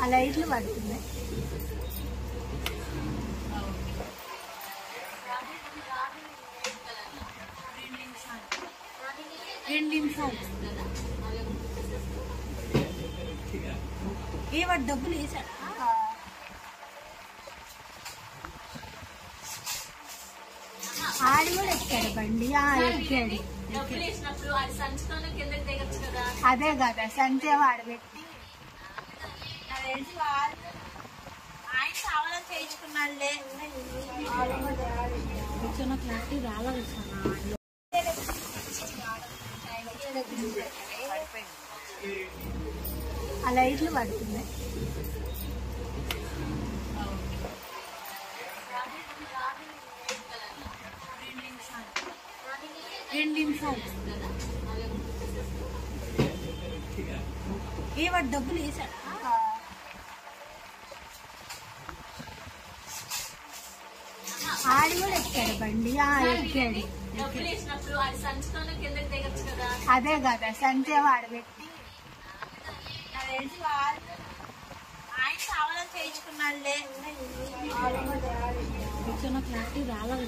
ఆ లైట్లు పడుతున్నాయి. రెండు నిమిషాలు. ఏ వాడు డబ్బులు వేసాడా ఆడి కూడా ఎక్కాడు బండి. ఆ, ఎక్కాడు. అది కదా. అదే కదా సంచే వాడు పెట్టి నాకు తెలిసి వాళ్ళు ఆయన కావాలని చేయించుకున్నాళ్ళే. క్లారిటీ రావాలి ఆ లైట్లు పడుతున్నాయి. రెండు ఏ వాడు డబ్బులు వేసాడా ఆడి కూడా ఎక్కాడు బండి ఎక్కాడు. అది కదా. అదే కదా సంచే వాడు పెట్టి. నాకు తెలిసి వాళ్ళు ఆయన కావాలని చేయించుకున్నాళ్ళే క్లారిటీ రావాలి